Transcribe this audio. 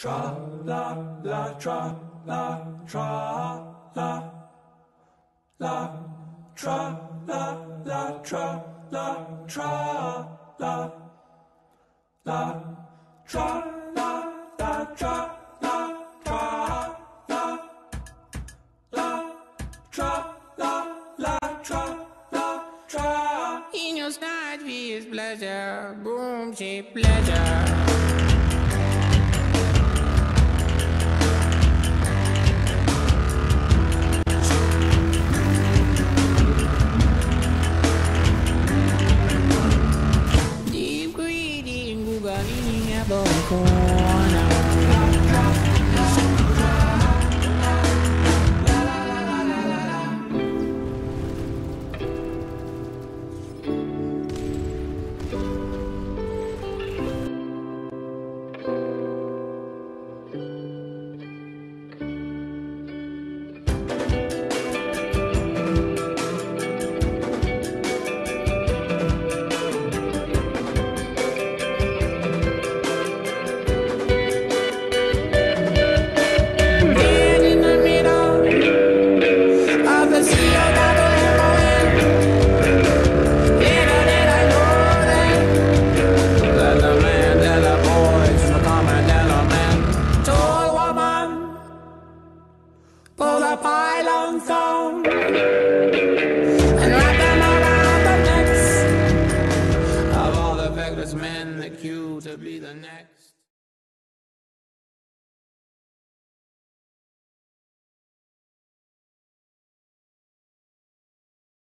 Tra la la tra la tra la la tra la la tra la tra la la tra la la tra la tra la la tra la la tra la tra your side is pleasure, boom, she pleasure. Greedy, Google, pylon thong and wrap them around the necks of all the feckless men that queue to be the next.